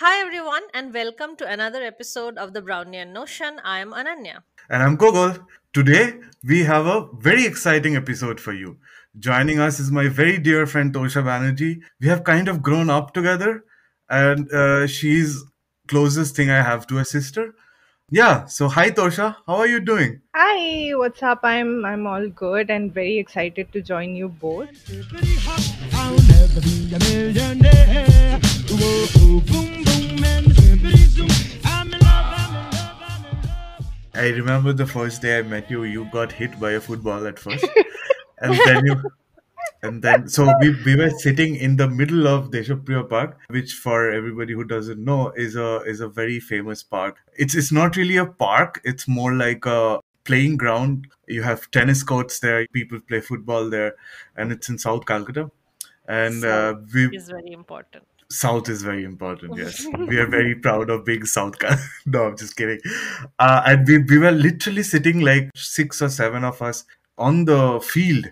Hi, everyone, and welcome to another episode of the Brownian Notion. I am Ananya. And I'm Gogol. Today, we have a very exciting episode for you. Joining us is my very dear friend Torsha Banerjee. We have kind of grown up together, and uh, she's closest thing I have to a sister. Yeah, so hi Torsha, how are you doing? Hi, what's up? I'm I'm all good and very excited to join you both. I remember the first day I met you, you got hit by a football at first. and then you and then so we, we were sitting in the middle of Deshapriya Park, which for everybody who doesn't know is a is a very famous park. It's it's not really a park, it's more like a playing ground. You have tennis courts there, people play football there, and it's in South Calcutta. And uh, we is very important. South is very important. Yes, we are very proud of being South. No, I'm just kidding. Uh, and we we were literally sitting like six or seven of us on the field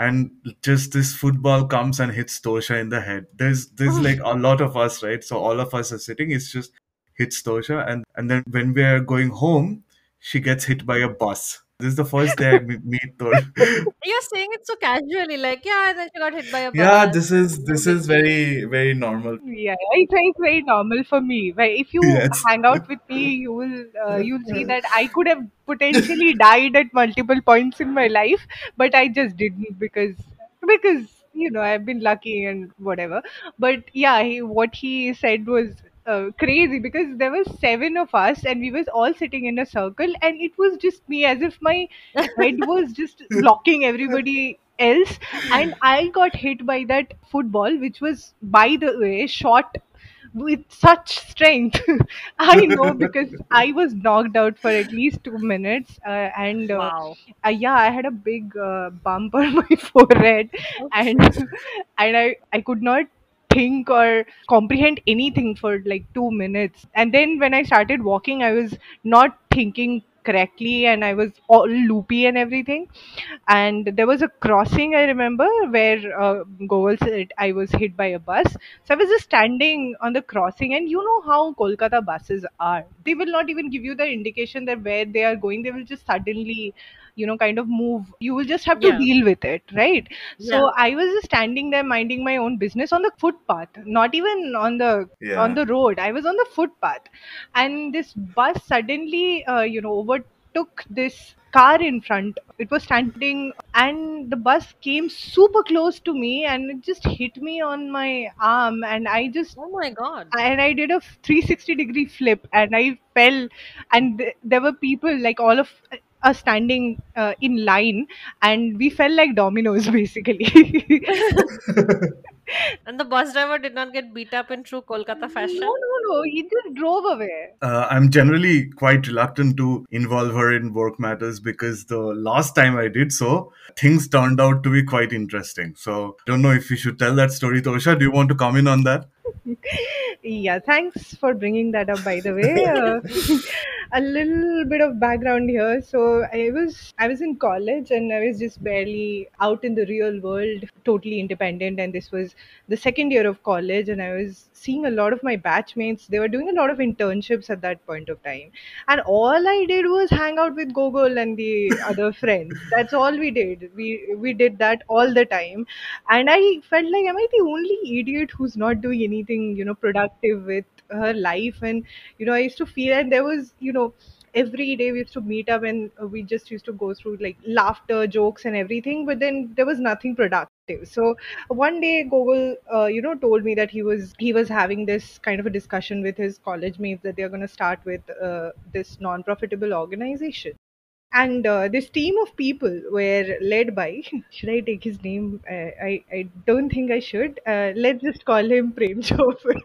and just this football comes and hits Torsha in the head. There's there's like a lot of us, right? So all of us are sitting. It's just hits Torsha, and and then when we're going home, she gets hit by a bus. This is the first day I meet Torsha. You're saying it so casually, like yeah, then she got hit by a bus. Yeah, this is this is very very normal. Yeah, it's, it's very normal for me. But if you yes. hang out with me, you will uh, you'll see that I could have potentially died at multiple points in my life, but I just didn't because because you know I've been lucky and whatever. But yeah, he, what he said was uh, crazy because there were seven of us and we was all sitting in a circle and it was just me as if my head was just blocking everybody else. And i got hit by that football which was by the way shot with such strength. I know because i was knocked out for at least two minutes uh, and uh, wow. uh, yeah i had a big uh, bump on my forehead and and i i could not think or comprehend anything for like two minutes and then when i started walking i was not thinking correctly and I was all loopy and everything. And there was a crossing I remember where uh, Gogol said I was hit by a bus. So I was just standing on the crossing, and you know how Kolkata buses are. They will not even give you the indication that where they are going. They will just suddenly you know kind of move you will just have to Yeah. deal with it right so i was just standing there minding my own business on the footpath not even on the Yeah. on the road i was on the footpath and this bus suddenly uh, you know overtook this car in front it was standing and the bus came super close to me and it just hit me on my arm and i just Oh my god. and I did a 360 degree flip and I fell and th- there were people like all of us standing uh, in line and we fell like dominoes basically And the bus driver did not get beat up in true Kolkata fashion. no no no he just drove away Uh, I'm generally quite reluctant to involve her in work matters because the last time I did so, things turned out to be quite interesting. So, I don't know if you should tell that story, Torsha. Do you want to comment on that? yeah thanks for bringing that up by the way uh, a little bit of background here. So i was i was in college and i was just barely out in the real world totally independent. And this was the second year of college and i was seeing a lot of my batchmates. They were doing a lot of internships at that point of time. And all i did was hang out with gogol and the other friends. That's all we did. We we did that all the time. And i felt like am i the only idiot who's not doing anything you know productive with her life. And you know i used to feel and there was you know every day we used to meet up and we just used to go through like laughter jokes and everything but then there was nothing productive. So one day Gogol, uh, you know told me that he was he was having this kind of a discussion with his college mates that they're going to start with uh, this non-profitable organization and uh, this team of people were led by should i take his name uh, i i don't think i should uh, let's just call him prem chopra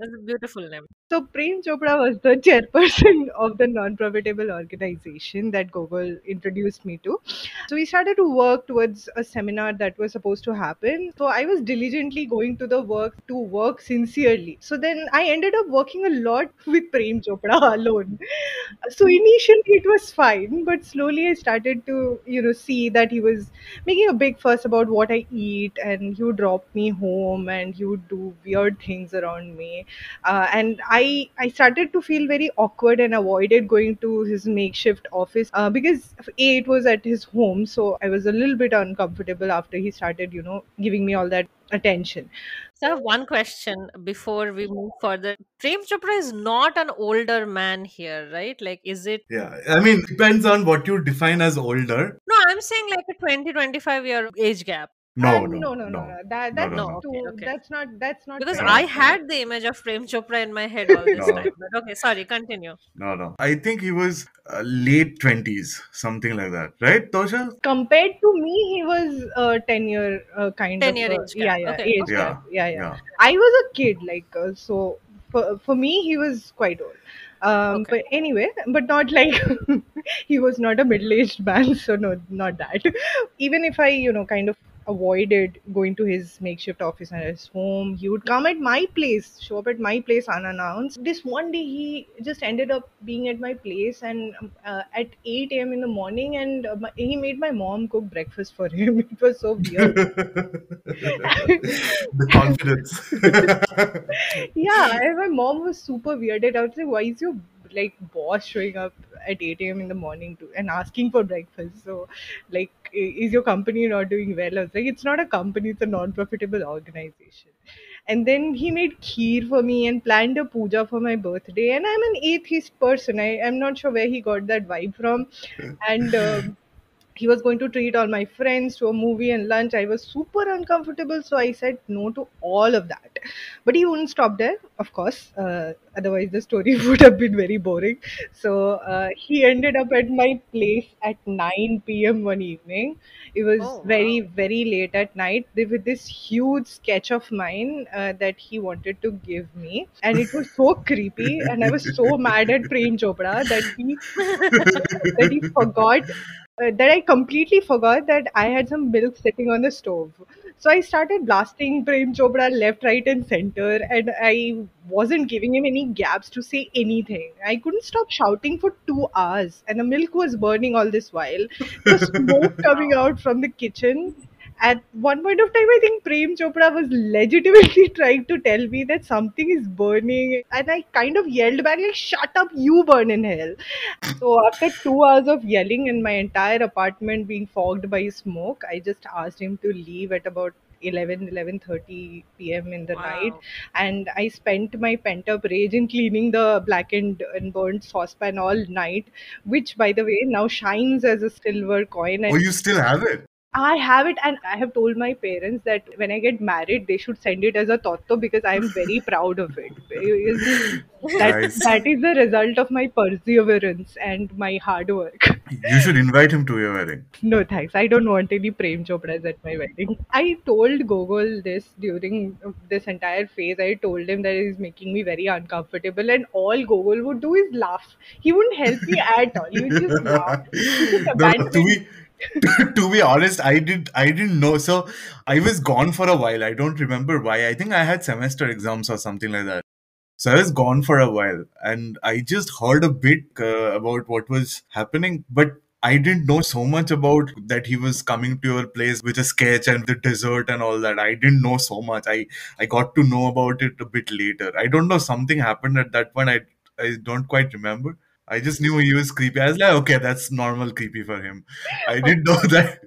That's a beautiful name. So Prem Chopra was the chairperson of the non-profitable organization that Gogol introduced me to. So we started to work towards a seminar that was supposed to happen. So I was diligently going to the work to work sincerely. So then I ended up working a lot with Prem Chopra alone. So initially it was fine, but slowly I started to, you know, see that he was making a big fuss about what I eat and he would drop me home and he would do weird things around me uh, and I I started to feel very awkward and avoided going to his makeshift office uh, because a it was at his home, so I was a little bit uncomfortable after he started, you know, giving me all that attention. So I have one question before we move further. Prem Chopra is not an older man here, right? Like, is it? Yeah, I mean, depends on what you define as older. No, I'm saying like a 20, 25 year age gap. No, no, no, no, no, no. That that's no, no. too. Okay, okay. That's not. That's not. Because fair. I had the image of Prem Chopra in my head all this No. time. But okay, sorry, continue. no, no. I think he was uh, late twenties, something like that, right, Torsha? compared to me, he was a ten year uh, kind 10 of. year uh, age. Yeah, yeah, Okay, age okay. gap. Yeah, yeah. Yeah. I was a kid, like uh, so. For, for me, he was quite old. Um, Okay. But anyway, but not like he was not a middle aged man, so no, not that. Even if I, you know, kind of avoided going to his makeshift office at his home, he would come at my place, show up at my place unannounced. This one day, he just ended up being at my place and uh, at 8 a.m. in the morning, and uh, he made my mom cook breakfast for him. It was so weird. the confidence. yeah, and my mom was super weirded out. Like, why is your like boss showing up at 8 a.m. in the morning to and asking for breakfast? So, like, is your company not doing well? I was like, it's not a company; it's a non-profitable organization. And then he made kheer for me and planned a puja for my birthday. And I'm an atheist person. I I'm not sure where he got that vibe from. And um, he was going to treat all my friends to a movie and lunch. I was super uncomfortable, so I said no to all of that. But he wouldn't stop there, of course. Uh, otherwise, the story would have been very boring. So uh, he ended up at my place at 9 p.m. one evening. It was Oh, very, wow. very late at night. Was this huge sketch of mine uh, that he wanted to give me, and it was so creepy. And I was so mad at Prem Chopra that he that he forgot uh, that I completely forgot that I had some milk sitting on the stove. So I started blasting Prem Chopra left, right, and center, and I wasn't giving him any gaps to say anything. I couldn't stop shouting for two hours, and the milk was burning all this while. Was smoke coming out from the kitchen. At one point of time, I think Prem Chopra was legitimately trying to tell me that something is burning, and I kind of yelled back, like, "Shut up, you burn in hell." So after two hours of yelling and my entire apartment being fogged by smoke, I just asked him to leave at about 11 11:30 p.m. in the night and I spent my pent up rage in cleaning the blackened and burnt saucepan all night which by the way now shines as a silver coin oh, and you still have it? I have it and I have told my parents that when I get married they should send it as a totto because I am very proud of it. That, Nice. that is the result of my perseverance and my hard work. You should invite him to your wedding. No thanks. I don't want any Prem Chopras at my wedding. I told Gogol this during this entire phase. I told him that he's making me very uncomfortable, and all Gogol would do is laugh. He wouldn't help me at all. He would just laugh. He would just no, to be to be honest, I did I didn't know. So I was gone for a while. I don't remember why. I think I had semester exams or something like that. So I was gone for a while, and I just heard a bit uh, about what was happening, but I didn't know so much about that he was coming to your place with a sketch and the dessert and all that. I didn't know so much. I I got to know about it a bit later. I don't know something happened at that point. I I don't quite remember. I just knew he was creepy. I was like, okay, that's normal creepy for him. I didn't know that.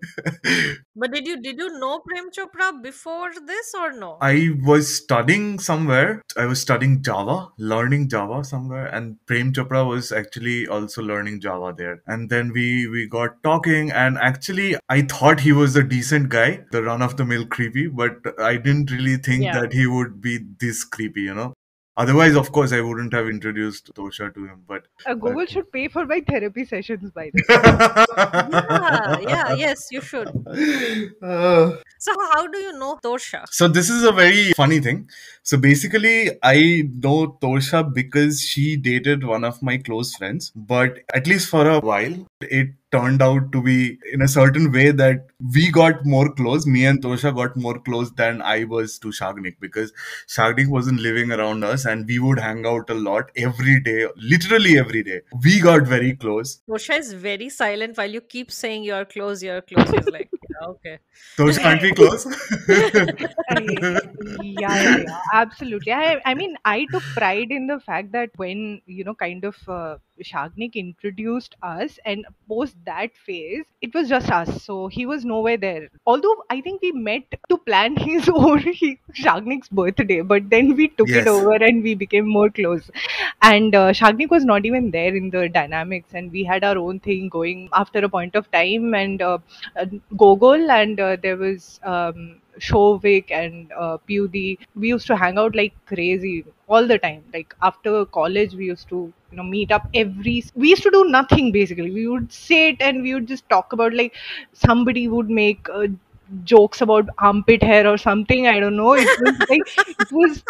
But did you did you know Prem Chopra before this or no? I was studying somewhere. I was studying Java, learning Java somewhere, and Prem Chopra was actually also learning Java there. And then we we got talking, and actually I thought he was a decent guy, the run of the mill creepy, but I didn't really think Yeah. that he would be this creepy, you know. Otherwise, of course, I wouldn't have introduced Torsha to him. But Uh, Gogol should pay for my therapy sessions, by the way. yeah, yeah, yes, you should. Uh, So how do you know Torsha? So this is a very funny thing. So basically, I know Torsha because she dated one of my close friends, but at least for a while, it turned out to be in a certain way that we got more close. Me and Torsha got more close than I was to Shagnik because Shagnik wasn't living around us and we would hang out a lot every day, literally every day. We got very close. Torsha is very silent while you keep saying you're close, you're close. He's like, yeah, okay. Torsha, aren't we close? Yeah, yeah, yeah, absolutely. I, I mean, I took pride in the fact that when, you know, kind of uh, Shagnik introduced us and post that phase, it was just us. So he was nowhere there. Although I think we met to plan his own he, Shagnik's birthday, but then we took it over and we became more close. And uh, Shagnik was not even there in the dynamics, and we had our own thing going after a point of time. And uh, uh, Gogol and uh, there was um, Shovik and uh, Pewdie. We used to hang out like crazy all the time. Like after college, we used to you know meet up every. We used to do nothing basically. We would sit and we would just talk about like somebody would make. Uh, jokes about armpit hair or something i don't know it was like it was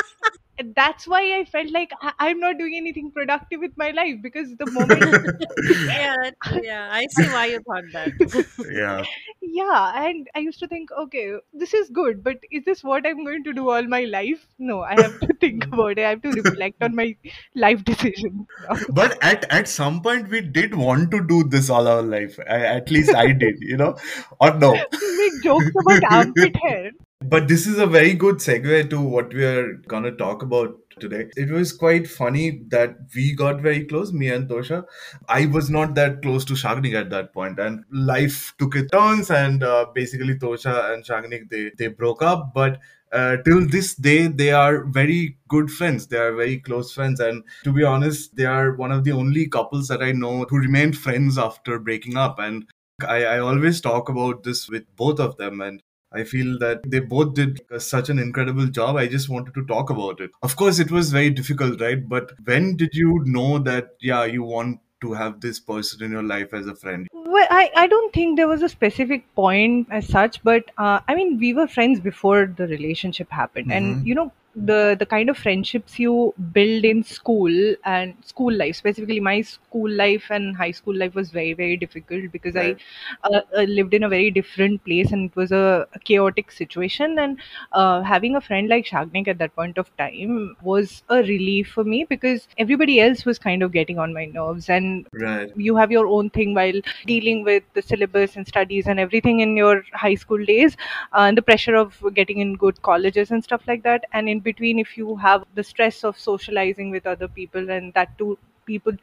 that's why i felt like I- i'm not doing anything productive with my life because the moment Yeah, yeah, I see why you thought that. yeah. Yeah, and I used to think, okay, this is good, but is this what I'm going to do all my life? No, I have to think mm. about it. I have to reflect on my life decisions. But at, at some point, we did want to do this all our life. I, at least I did, you know, or no. Make jokes about armpit hair. But this is a very good segue to what we are gonna talk about today. It was quite funny that we got very close, me and Torsha. I was not that close to Shagnik at that point, and life took its turns, and uh, basically Torsha and Shagnik they they broke up, but. Uh, till this day, they are very good friends. They are very close friends, and to be honest, they are one of the only couples that I know who remained friends after breaking up. And I, I always talk about this with both of them, and I feel that they both did such an incredible job. I just wanted to talk about it. Of course, it was very difficult, right? But when did you know that, yeah, you want to have this person in your life as a friend? Well, I, I don't think there was a specific point as such, but uh, I mean, we were friends before the relationship happened. And, Mhm. you know, the, the kind of friendships you build in school and school life, specifically my school life and high school life was very, very difficult because Right. I uh, uh, lived in a very different place and it was a chaotic situation. And uh, having a friend like Shagnik at that point of time was a relief for me because everybody else was kind of getting on my nerves. And Right. you have your own thing while dealing with the syllabus and studies and everything in your high school days uh, and the pressure of getting in good colleges and stuff like that and in between if you have the stress of socializing with other people and that too people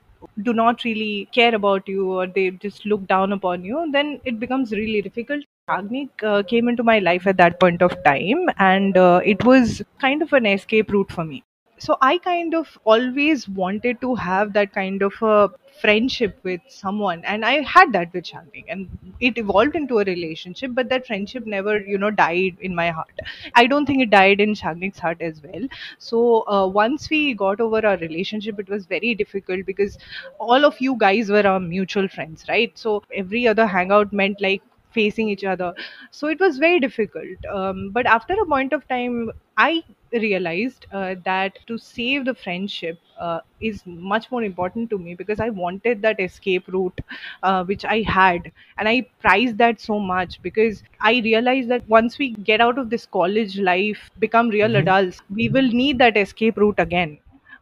do not really care about you or they just look down upon you then it becomes really difficult. Agnik uh, came into my life at that point of time and uh, it was kind of an escape route for me. So i kind of always wanted to have that kind of a friendship with someone. And i had that with Shagnik and it evolved into a relationship but that friendship never you know died in my heart. I don't think it died in Shagnik's heart as well. So uh, once we got over our relationship it was very difficult because all of you guys were our mutual friends right? So every other hangout meant like facing each other so it was very difficult um, but after a point of time i realized uh, that to save the friendship uh, is much more important to me because i wanted that escape route uh, which i had and i prized that so much because i realized that once we get out of this college life become real Mhm. adults we will need that escape route again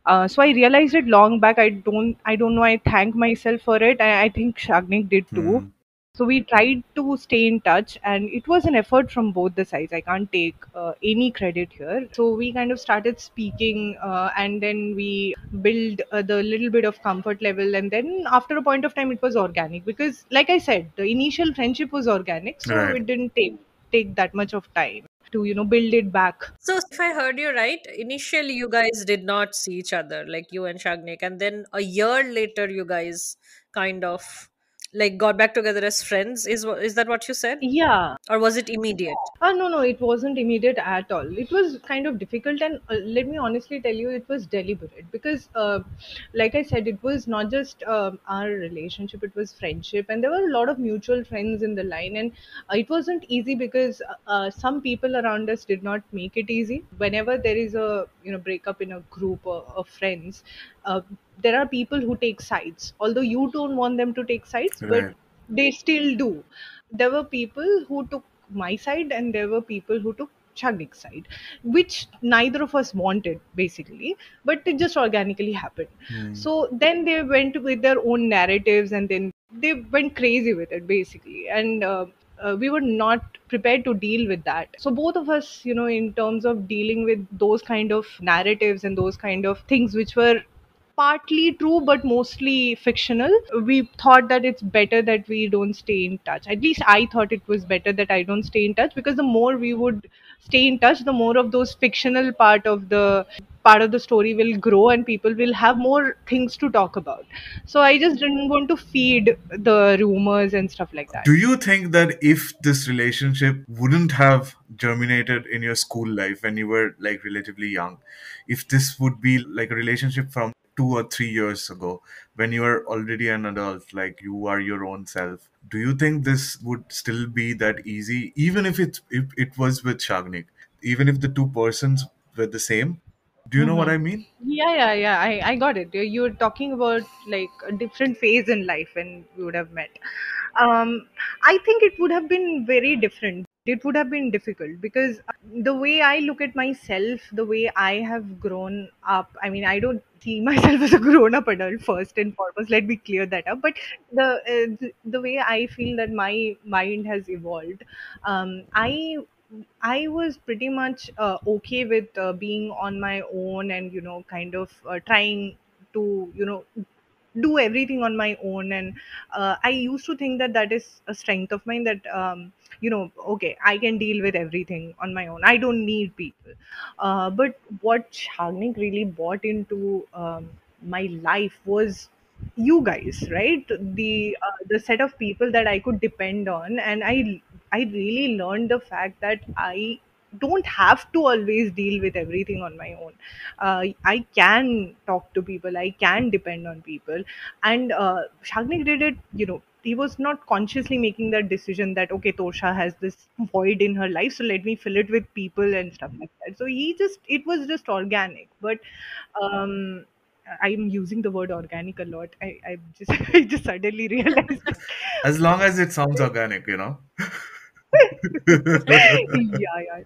uh, so I realized it long back. I don't, I don't know. I thank myself for it. I, I think Shagnik did too. Hmm. So we tried to stay in touch, and it was an effort from both the sides. I can't take uh, any credit here. So we kind of started speaking, uh, and then we build uh, the little bit of comfort level, and then after a point of time, it was organic because, like I said, the initial friendship was organic, so Right. it didn't take take that much of time to you know build it back. So, if I heard you right, initially you guys did not see each other, like you and Shagnik, and then a year later, you guys kind of like got back together as friends? Is is that what you said? Yeah, or was it immediate? Uh, no, no, it wasn't immediate at all. It was kind of difficult, and uh, let me honestly tell you, it was deliberate because, uh, like I said, it was not just um our relationship; it was friendship, and there were a lot of mutual friends in the line, and uh, it wasn't easy because uh, uh, some people around us did not make it easy. Whenever there is a you know breakup in a group of, of friends, uh, there are people who take sides. Although you don't want them to take sides, but they still do. There were people who took my side and there were people who took Shagnik's side, which neither of us wanted basically, but it just organically happened. Hmm. So then they went with their own narratives and then they went crazy with it basically. And uh, uh, we were not prepared to deal with that. So both of us, you know, in terms of dealing with those kind of narratives and those kind of things which were partly true but mostly fictional. We thought that it's better that we don't stay in touch. At least i thought it was better that i don't stay in touch because the more we would stay in touch the more of those fictional part of the part of the story will grow and people will have more things to talk about. So i just didn't want to feed the rumors and stuff like that. Do you think that if this relationship wouldn't have germinated in your school life when you were like relatively young, if this would be like a relationship from two or three years ago when you are already an adult, like you are your own self, do you think this would still be that easy, even if it if it was with Shagnik, even if the two persons were the same? Do you know what hmm I mean? Yeah, yeah, yeah. I, I got it. You you were talking about like a different phase in life when we would have met. Um, I think it would have been very different. It would have been difficult because uh, the way I look at myself, the way I have grown up, I mean, I don't see myself as a grown up adult first and foremost. Let me clear that up. But the, uh, the, way I feel that my mind has evolved, um, I I was pretty much uh, okay with uh, being on my own and you know kind of uh, trying to you know do everything on my own. And uh, i used to think that that is a strength of mine that um, you know okay i can deal with everything on my own. I don't need people. Uh, but what Shagnik really bought into um, my life was you guys right? The uh, the set of people that i could depend on. And i i really learned the fact that i don't have to always deal with everything on my own. Uh, i can talk to people i can depend on people. And uh, did it you know he was not consciously making that decision that okay torsha has this void in her life so let me fill it with people and stuff like that. So he just it was just organic. But um i'm using the word organic a lot. I i just i just suddenly realized As long as it sounds organic, you know. yeah, yeah.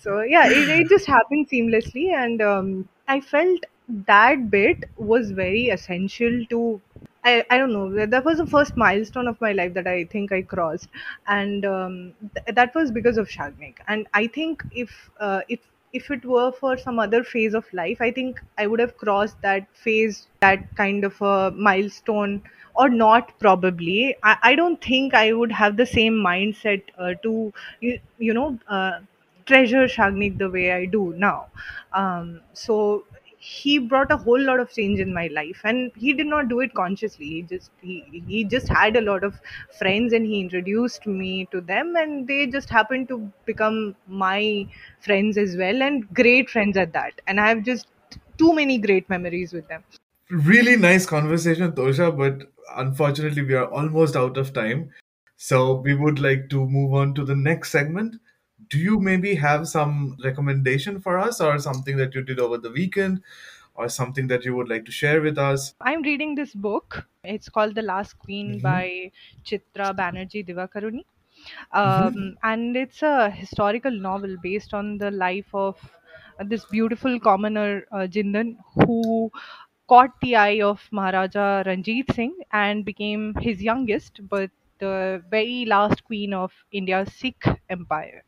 So yeah, it, it just happened seamlessly, and um, I felt that bit was very essential to. I, I don't know. That was the first milestone of my life that I think I crossed, and um, th- that was because of Shagnik. And I think if uh, if if it were for some other phase of life, I think I would have crossed that phase, that kind of a milestone or not probably i, I don't think i would have the same mindset uh, to you, you know uh, treasure shagnik the way i do now. Um, so he brought a whole lot of change in my life and he did not do it consciously. He just he, he just had a lot of friends and he introduced me to them and they just happened to become my friends as well and great friends at that. And i have just too many great memories with them. Really nice conversation, Torsha, but unfortunately, we are almost out of time. So, we would like to move on to the next segment. Do you maybe have some recommendation for us, or something that you did over the weekend, or something that you would like to share with us? I'm reading this book. It's called The Last Queen hmm by Chitra Banerjee Divakaruni. hmm Um, and it's a historical novel based on the life of this beautiful commoner, uh, Jindan, who caught the eye of Maharaja Ranjit Singh and became his youngest, but the very last queen of India's Sikh empire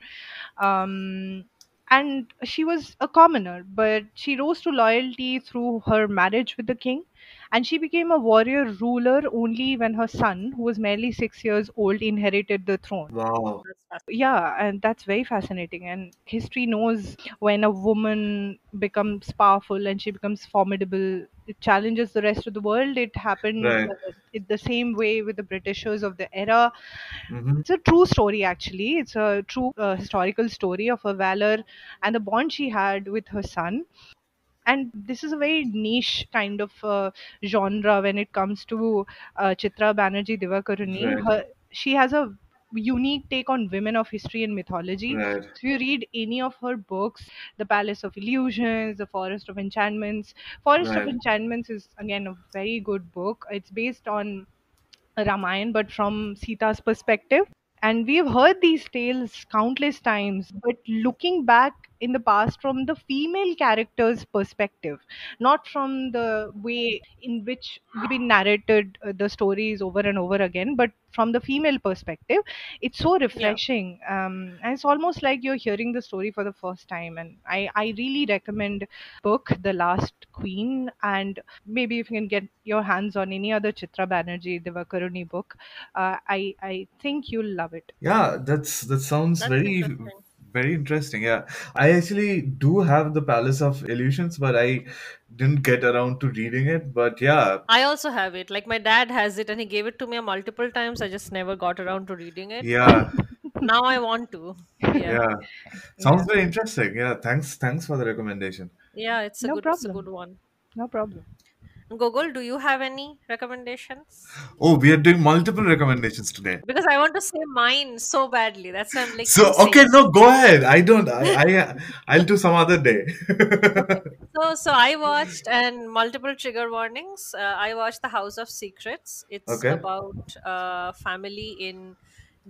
um, and she was a commoner, but she rose to loyalty through her marriage with the king. And she became a warrior ruler only when her son, who was merely six years old, inherited the throne. Wow. Yeah, and that's very fascinating. And history knows when a woman becomes powerful and she becomes formidable it challenges the rest of the world. It happened Right. it, the same way with the Britishers of the era. hmm It's a true story, actually. It's a true uh, historical story of her valor and the bond she had with her son. And this is a very niche kind of uh, genre when it comes to uh, Chitra Banerjee Divakaruni. Right. Her, she has a unique take on women of history and mythology. Right. So if you read any of her books, The Palace of Illusions, The Forest of Enchantments, Forest of Enchantments is again a very good book. It's based on Ramayan, but from Sita's perspective. And we've heard these tales countless times, but looking back in the past from the female character's perspective, not from the way in which we've been narrated uh, the stories over and over again, but from the female perspective, it's so Yeah. refreshing. Um, and it's almost like you're hearing the story for the first time. And I, I really recommend book The Last Queen and maybe if you can get your hands on any other Chitra Banerjee Divakaruni book, uh, I I think you'll love it. Yeah, that's that sounds That's very interesting. Very interesting. Yeah. I actually do have the Palace of Illusions, but I didn't get around to reading it. But yeah, I also have it. Like my dad has it and he gave it to me multiple times. I just never got around to reading it. yeah, Now I want to. Yeah. yeah. Sounds very interesting. Yeah, thanks thanks for the recommendation. Yeah, it's a No good it's a problem. good one. No problem. Gogol, do you have any recommendations? Oh, we are doing multiple recommendations today. Because I want to say mine so badly. That's why I'm like, So okay, no, go ahead. I don't. I, I I'll do some other day. So, so I watched and multiple trigger warnings. Uh, I watched The House of Secrets. It's Okay. about a family in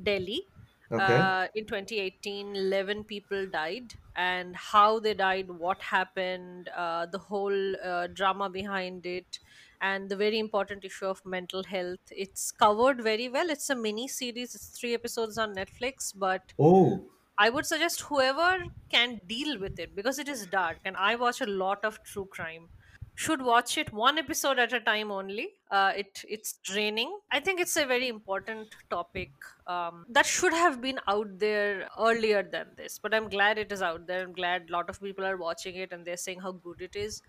Delhi. Okay. Uh, in 2018, 11 people died, and how they died, what happened, uh, the whole uh, drama behind it, and the very important issue of mental health. It's covered very well. It's a mini series, it's three episodes on Netflix, but Oh, I would suggest whoever can deal with it because it is dark and I watch a lot of true crime should watch it one episode at a time only. Uh, it it's draining. I think it's a very important topic um, that should have been out there earlier than this. But I'm glad it is out there. I'm glad a lot of people are watching it and they're saying how good it is.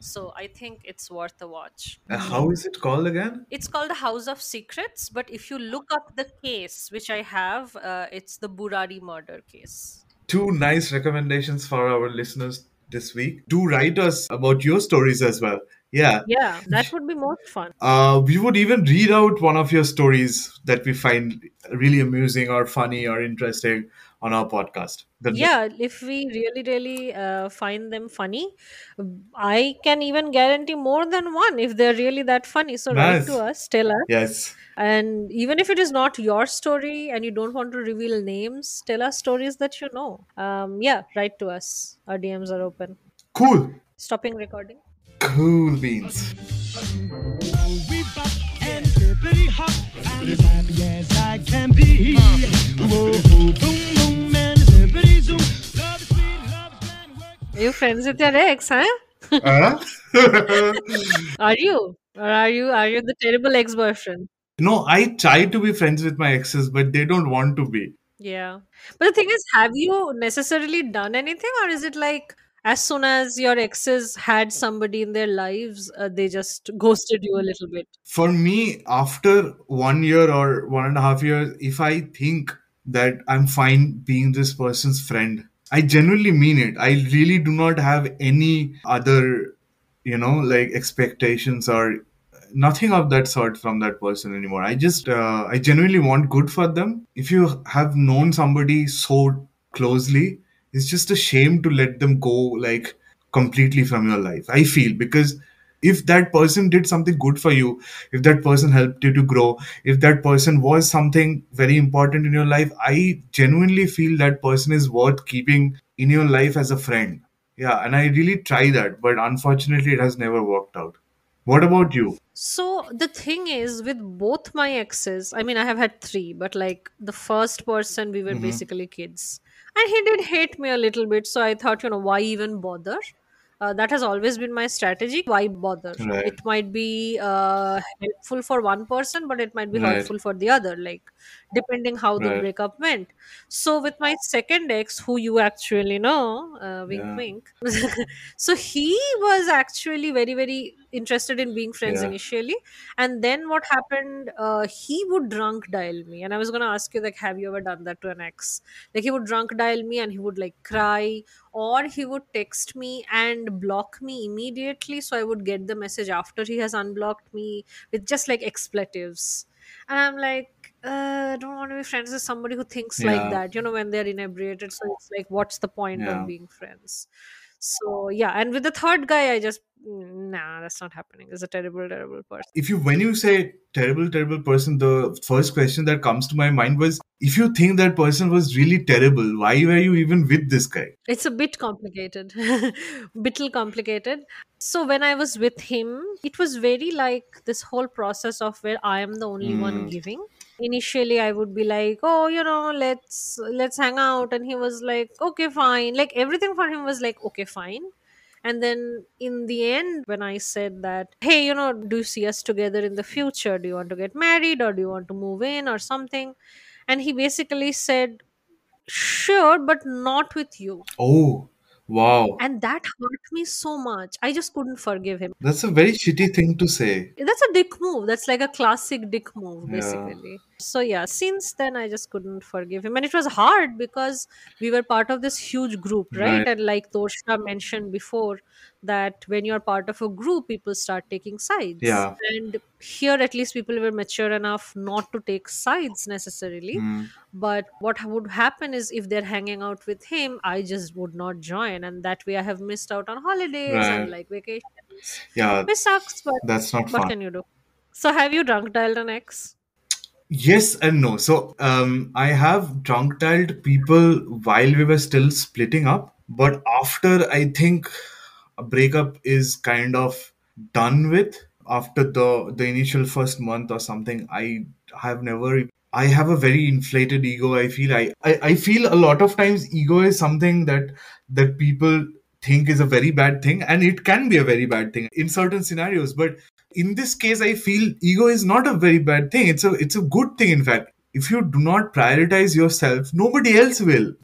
So I think it's worth a watch. uh, how is it called again? It's called the House of Secrets, but if you look up the case, which I have, uh, it's the Burari murder case. Two nice recommendations for our listeners this week. Do write us about your stories as well. Yeah. Yeah, that would be most fun. Uh, we would even read out one of your stories that we find really amusing or funny or interesting on our podcast. The Yeah, if we really, really uh, find them funny, I can even guarantee more than one if they're really that funny. So write to us, tell us. Yes. And even if it is not your story and you don't want to reveal names, tell us stories that you know. Um, yeah, write to us. Our DMs are open. Cool. Stopping recording. Cool beans. We bop and hippity hop. I'm as happy as I can be. Whoa, boom, boom, you friends with your ex, huh? Uh? Are you? Or are you are you the terrible ex-boyfriend? no, I try to be friends with my exes, but they don't want to be. Yeah. But the thing is, have you necessarily done anything, or is it like as soon as your exes had somebody in their lives, uh, they just ghosted you a little bit? For me, after one year or one and a half years, if I think that I'm fine being this person's friend, I genuinely mean it. I really do not have any other, you know, like expectations or nothing of that sort from that person anymore. I just, uh, I genuinely want good for them. If you have known somebody so closely, it's just a shame to let them go like completely from your life. I feel because if that person did something good for you, if that person helped you to grow, if that person was something very important in your life, I genuinely feel that person is worth keeping in your life as a friend. Yeah, and I really try that, but unfortunately, it has never worked out. What about you? So the thing is, with both my exes, I mean, I have had three, but like the first person, we were Mhm. basically kids. And he did hate me a little bit. So I thought, you know, why even bother? Uh, that has always been my strategy. Why bother? Right. It might be uh, helpful for one person, but it might be Right. hurtful for the other, like depending how the Right. breakup went. So with my second ex, who you actually know, uh, wink Yeah. wink, so he was actually very very interested in being friends Yeah. initially and then what happened uh, he would drunk dial me and i was going to ask you like have you ever done that to an ex like he would drunk dial me and he would like cry or he would text me and block me immediately so i would get the message after he has unblocked me with just like expletives and i'm like uh, i don't want to be friends with somebody who thinks like that. You know when they're inebriated so it's like what's the point Yeah. of being friends? So yeah and with the third guy i just mm, nah that's not happening. He's a terrible terrible person. If you when you say terrible terrible person the first question that comes to my mind was if you think that person was really terrible why were you even with this guy? It's a bit complicated. Little complicated. So when i was with him it was very like this whole process of where i am the only one Mm. giving initially i would be like oh you know let's let's hang out and he was like okay fine. Like everything for him was like okay fine. And then in the end when i said that hey you know do you see us together in the future. Do you want to get married or do you want to move in or something? And he basically said sure but not with you. Oh wow. And that hurt me so much. I just couldn't forgive him. That's a very shitty thing to say. That's a dick move. That's like a classic dick move Yeah. So yeah since then i just couldn't forgive him. And it was hard because we were part of this huge group right, Right. and like torsha mentioned before that when you're part of a group people start taking sides. Yeah. and here at least people were mature enough not to take sides necessarily. Mm. but what would happen is if they're hanging out with him i just would not join. And that way i have missed out on holidays Right. and like vacations. Yeah. Which sucks but that's not what fun. can you do? So have you drunk dialed an ex Yes and no. So um, I have drunk dialed people while we were still splitting up, but after I think a breakup is kind of done with after the the initial first month or something. I have never. I have a very inflated ego. I feel I, I I feel a lot of times ego is something that that people think is a very bad thing, and it can be a very bad thing in certain scenarios. But in this case i feel ego is not a very bad thing. It's a it's a good thing in fact. If you do not prioritize yourself nobody else will